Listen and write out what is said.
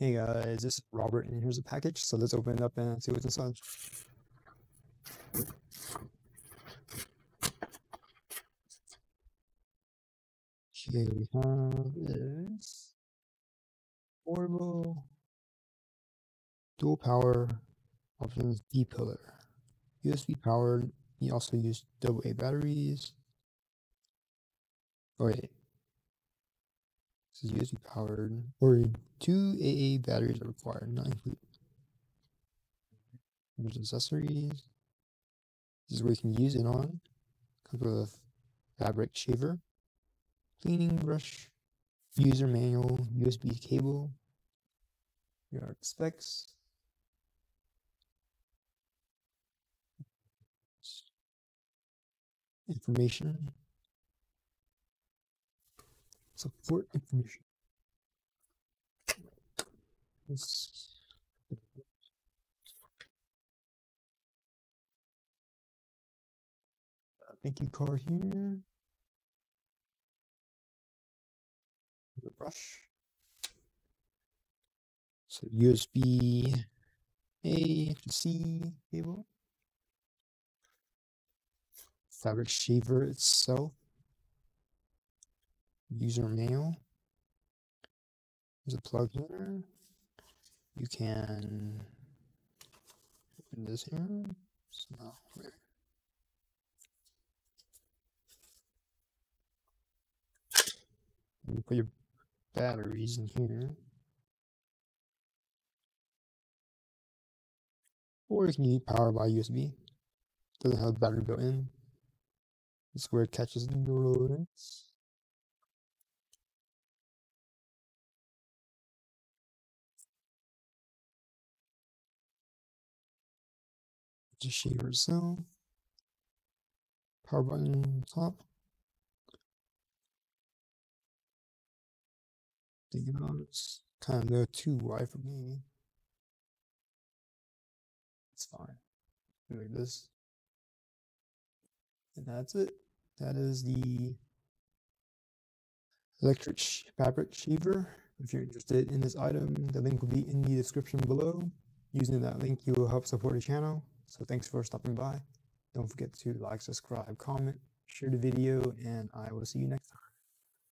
Hey uh, guys, this is Robert, and here's a package. So let's open it up and see what's inside. Okay, we have is portable dual power options depiller. USB powered. You also use AA batteries. Oh wait. This is USB powered. Or two AA batteries are required, not included. There's accessories. This is where you can use it on. Comes with a fabric shaver, cleaning brush, user manual, USB cable, your specs, information, support information. This thank you card here. The brush. So USB A to C cable. Fabric shaver itself. User mail. There's a plug here. You can open this here. So now. You put your batteries in here. Or you can use power by USB. Doesn't have a battery built in. This is where it catches the rodents. Just shaver cell. Power button on top. Thinking about it, it's kind of too wide for me. It's fine. Like this. And that's it. That is the electric fabric shaver. If you're interested in this item, the link will be in the description below. Using that link, you will help support the channel. So thanks for stopping by. Don't forget to like, subscribe, comment, share the video, and I will see you next time.